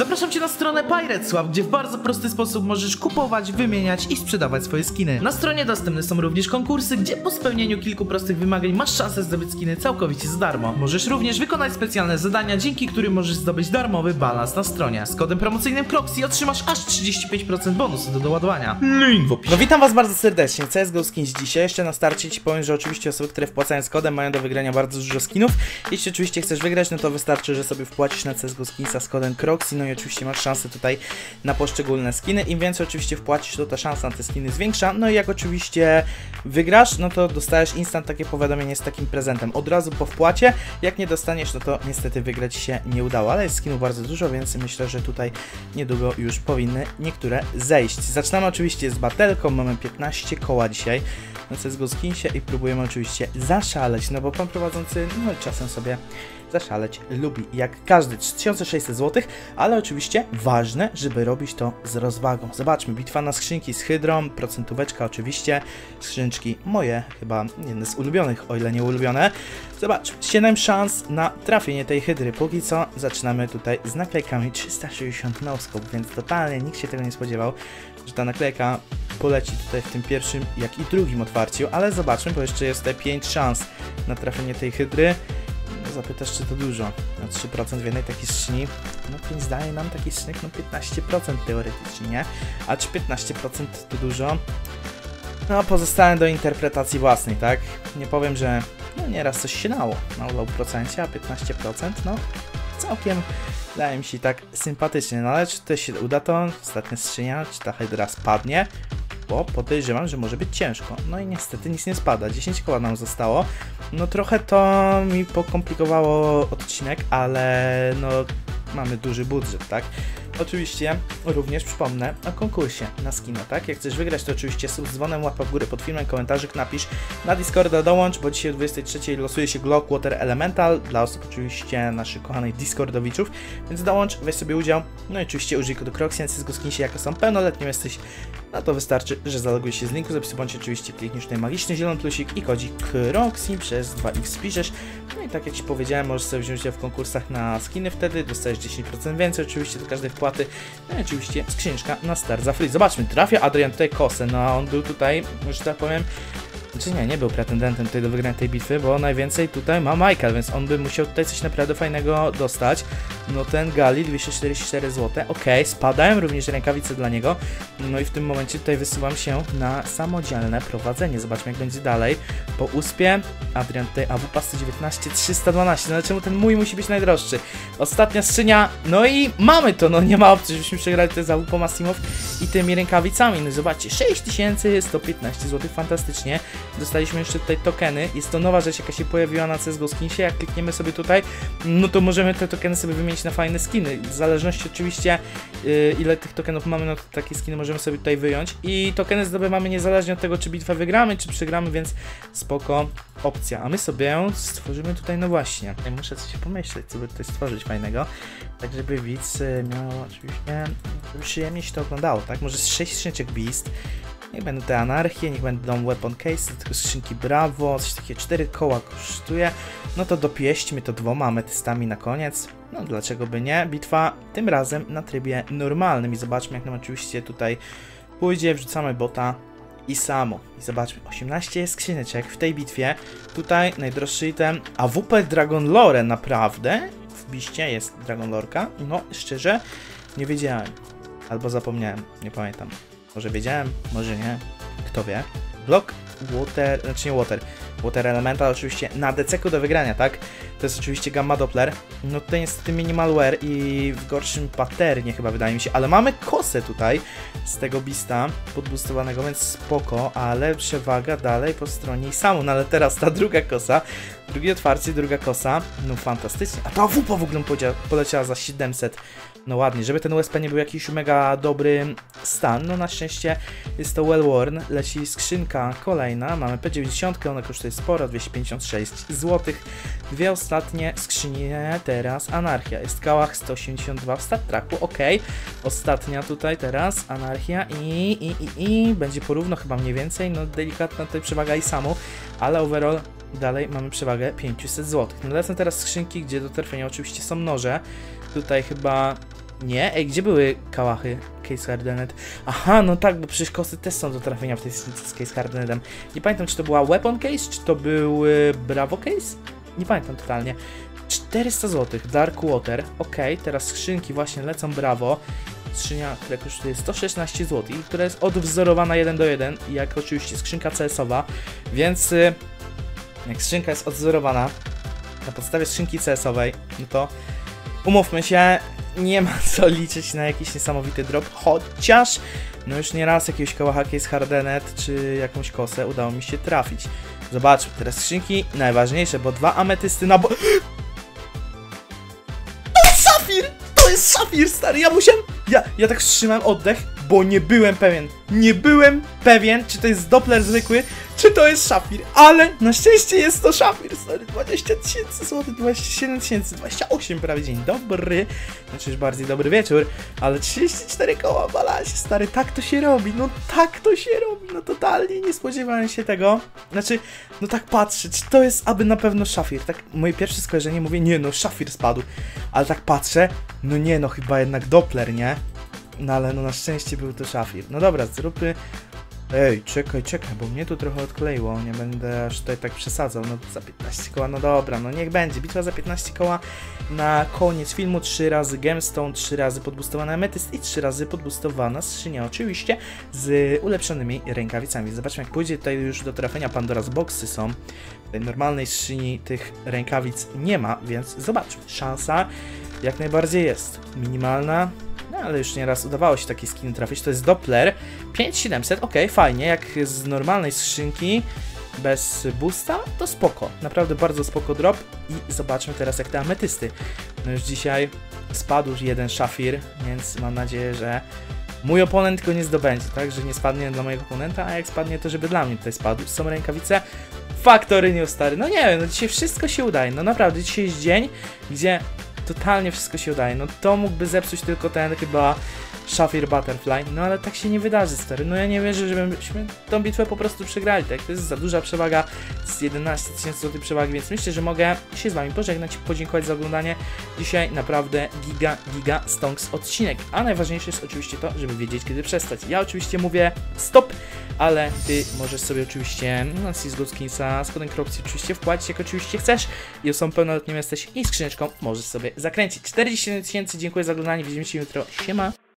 Zapraszam Cię na stronę Pirateswap, gdzie w bardzo prosty sposób możesz kupować, wymieniać i sprzedawać swoje skiny. Na stronie dostępne są również konkursy, gdzie po spełnieniu kilku prostych wymagań masz szansę zdobyć skiny całkowicie za darmo. Możesz również wykonać specjalne zadania, dzięki którym możesz zdobyć darmowy balans na stronie. Z kodem promocyjnym Croxy otrzymasz aż 35% bonusu do doładowania. Link w opisie. No witam was bardzo serdecznie, CSGO Skins dzisiaj. Jeszcze na starcie ci powiem, że oczywiście osoby, które wpłacają z kodem mają do wygrania bardzo dużo skinów. Jeśli oczywiście chcesz wygrać, no to wystarczy, że sobie wpłacisz na CSGO Skinsa z kodem Croxy, no i oczywiście masz szansę tutaj na poszczególne skiny. Im więcej oczywiście wpłacisz, to ta szansa na te skiny jest większa. No i jak oczywiście wygrasz, no to dostajesz instant takie powiadomienie z takim prezentem od razu po wpłacie. Jak nie dostaniesz, no to niestety wygrać się nie udało, ale jest skinów bardzo dużo, więc myślę, że tutaj niedługo już powinny niektóre zejść. Zaczynamy oczywiście z batelką, mamy 15 koła dzisiaj na CSGO Skinsie i próbujemy oczywiście zaszaleć, no bo pan prowadzący no czasem sobie zaszaleć lubi, jak każdy 3600 zł, ale oczywiście ważne, żeby robić to z rozwagą. Zobaczmy, bitwa na skrzynki z hydrą, procentóweczka oczywiście, skrzynczki moje, chyba jedne z ulubionych, o ile nie ulubione. Zobacz, 7 szans na trafienie tej hydry. Póki co zaczynamy tutaj z naklejkami 360 no-scope, więc totalnie nikt się tego nie spodziewał, że ta naklejka poleci tutaj w tym pierwszym, jak i drugim otwarciu, ale zobaczmy, bo jeszcze jest te 5 szans na trafienie tej hydry. Zapytasz, czy to dużo? No 3% w jednej takiej no 5 daje nam taki skrzynek, no 15% teoretycznie, nie? A czy 15% to dużo? No, pozostałem do interpretacji własnej, tak? Nie powiem, że no nieraz coś się dało na low procencie, a 15% no całkiem wydaje mi się tak sympatycznie, no ale czy to się uda to? Ostatnia skrzynia, czy ta hydra spadnie? Bo podejrzewam, że może być ciężko. No i niestety nic nie spada, 10 koła nam zostało. No trochę to mi pokomplikowało odcinek, ale no mamy duży budżet, tak? Oczywiście również przypomnę o konkursie na skino, tak? Jak chcesz wygrać, to oczywiście sub z dzwonem, łapa w górę pod filmem, komentarzyk napisz, na Discorda dołącz, bo dzisiaj o 23 losuje się Glock Water Elemental, dla osób oczywiście naszych kochanych Discordowiczów, więc dołącz, weź sobie udział, no i oczywiście użyj kodu Croxy, z skinsie, jako są pełnoletnim jesteś, no to wystarczy, że zalogujesz się z linku zapisu, bądź oczywiście klikniesz tutaj magiczny zielony plusik i kodzik Croxy przez 2x wpiszesz, no i tak jak Ci powiedziałem, możesz sobie wziąć udział w konkursach na skiny wtedy, dostajesz 10% więcej oczywiście do każdej wpłaty, no i oczywiście skrzyneczka na start za free. Zobaczmy, trafia Adrian tutaj kosę, no on był tutaj, że tak powiem, znaczy nie, nie był pretendentem tutaj do wygrania tej bitwy, bo najwięcej tutaj ma Michael, więc on by musiał tutaj coś naprawdę fajnego dostać. No ten Gali 244 zł, ok, spadają również rękawice dla niego. No i w tym momencie tutaj wysyłam się na samodzielne prowadzenie. Zobaczmy jak będzie dalej. Po uspie Adrian tutaj AWP 119 312, no czemu ten mój musi być najdroższy? Ostatnia skrzynia, no i mamy to, no nie ma opcji, żebyśmy przegrali tutaj z AWP Massimow i tymi rękawicami. No zobaczcie, 6115 zł, fantastycznie. Dostaliśmy jeszcze tutaj tokeny. Jest to nowa rzecz, jaka się pojawiła na CSGO Skinsie. Jak klikniemy sobie tutaj, no to możemy te tokeny sobie wymienić na fajne skiny. W zależności oczywiście, yy, ile tych tokenów mamy, no to takie skiny możemy sobie tutaj wyjąć. I tokeny zdobywamy niezależnie od tego, czy bitwę wygramy, czy przegramy, więc spoko opcja. A my sobie stworzymy tutaj, no właśnie. Muszę coś pomyśleć, co by tutaj stworzyć fajnego. Tak, żeby widz y, miał oczywiście przyjemnie się to oglądało, tak? Może z 6 skrzyneczek Beast. Niech będą te anarchie, niech będą weapon case, tylko skrzynki Bravo, coś takie 4 koła kosztuje. No to dopieśćmy to dwoma ametystami na koniec. No dlaczego by nie? Bitwa tym razem na trybie normalnym i zobaczmy jak nam oczywiście tutaj pójdzie. Wrzucamy bota i samo. I zobaczmy, 18 skrzyneczek w tej bitwie. Tutaj najdroższy item AWP Dragon Lore, naprawdę? W biście jest Dragon Lorka? No, szczerze, nie wiedziałem. Albo zapomniałem, nie pamiętam. Może wiedziałem, może nie. Kto wie? Block Water, znaczy nie Water. Water Elemental oczywiście na DCK do wygrania, tak? To jest oczywiście Gamma Doppler. No tutaj niestety minimal wear i w gorszym patternie chyba wydaje mi się, ale mamy kosę tutaj z tego Bista podbustowanego, więc spoko, ale przewaga dalej po stronie samu, no ale teraz ta druga kosa, drugie otwarcie, druga kosa, no fantastycznie. A ta WP w ogóle poleciała za 700 no ładnie, żeby ten USP nie był jakiś mega dobry stan, no na szczęście jest to well worn, leci skrzynka kolejna, mamy P90, ona kosztuje sporo, 256 zł, dwie ostatnie skrzynie, teraz Anarchia, jest kałach 182 w stat tracku, ok, ostatnia tutaj teraz Anarchia i, i, i, i będzie porówno chyba mniej więcej, no delikatna tutaj przewaga i samo, ale overall dalej mamy przewagę 500 zł. No lecą teraz skrzynki, gdzie do trafienia oczywiście są noże, tutaj chyba Nie? Ej, gdzie były kałachy Case Hardenet? Aha, no tak, bo przecież kosy też są do trafienia w tej skrzynce z Case Hardenetem. Nie pamiętam, czy to była Weapon Case, czy to był y, Bravo Case? Nie pamiętam totalnie. 400 zł, Dark Water. Ok, teraz skrzynki właśnie lecą Bravo. Skrzynia, która kosztuje 116 zł, która jest odwzorowana 1 do 1, jak oczywiście skrzynka CS-owa, więc y, jak skrzynka jest odwzorowana na podstawie skrzynki CS-owej, no to umówmy się, nie ma co liczyć na jakiś niesamowity drop, chociaż no już nie raz jakiegoś kałacha jest Hardenet czy jakąś kosę udało mi się trafić. Zobaczmy, teraz skrzynki najważniejsze, bo dwa ametysty na bo... To jest szafir! To jest szafir, stary, ja musiałem... Ja, ja tak wstrzymałem oddech, bo nie byłem pewien. Nie byłem pewien, czy to jest Doppler zwykły, czy to jest szafir, ale na szczęście jest to szafir, stary, 20 tysięcy złotych, 27 tysięcy, 28 prawie dzień. Dobry, znaczy już bardziej dobry wieczór, ale 34 koła w balansie, stary, tak to się robi, no tak to się robi, no totalnie nie spodziewałem się tego, znaczy, no tak patrzę, czy to jest aby na pewno szafir, tak moje pierwsze skojarzenie mówię, nie no, szafir spadł, ale tak patrzę, no nie no, chyba jednak Doppler, nie? No ale no na szczęście był to szafir. No dobra, zróbmy... Ej, czekaj, czekaj, bo mnie tu trochę odkleiło, nie będę aż tutaj tak przesadzał, no za 15 koła, no dobra, no niech będzie, bitwa za 15 koła na koniec filmu, 3 razy gemstone, 3 razy podbustowana ametyst i 3 razy podbustowana skrzynia, oczywiście z ulepszonymi rękawicami. Zobaczmy jak pójdzie, tutaj już do trafienia. Pandora's Boxy są, tej normalnej skrzyni tych rękawic nie ma, więc zobaczmy, szansa jak najbardziej jest, minimalna, no ale już nieraz udawało się taki skin trafić. To jest Doppler 5700, ok, fajnie, jak z normalnej skrzynki bez boosta, to spoko. Naprawdę bardzo spoko drop i zobaczmy teraz jak te ametysty. No już dzisiaj spadł już jeden szafir, więc mam nadzieję, że mój oponent go nie zdobędzie, tak? Że nie spadnie dla mojego oponenta, a jak spadnie, to żeby dla mnie tutaj spadł. Są rękawice Factory New stary. No nie wiem, no dzisiaj wszystko się udaje. No naprawdę, dzisiaj jest dzień, gdzie totalnie wszystko się udaje. No to mógłby zepsuć tylko ten chyba Shafir Butterfly, no ale tak się nie wydarzy, stary. No ja nie wierzę, żebyśmy tą bitwę po prostu przegrali, tak? To jest za duża przewaga z 11 tysięcy złotych przewagi, więc myślę, że mogę się z Wami pożegnać, podziękować za oglądanie. Dzisiaj naprawdę giga, giga stonks odcinek, a najważniejsze jest oczywiście to, żeby wiedzieć, kiedy przestać. Ja oczywiście mówię stop, ale Ty możesz sobie oczywiście na CSGO Skinsa z kodem Croxy oczywiście wpłacić, jak oczywiście chcesz i osobą pełnoletnią jesteś i skrzyneczką możesz sobie zakręcić. 47 tysięcy, dziękuję za oglądanie, widzimy się jutro, siema!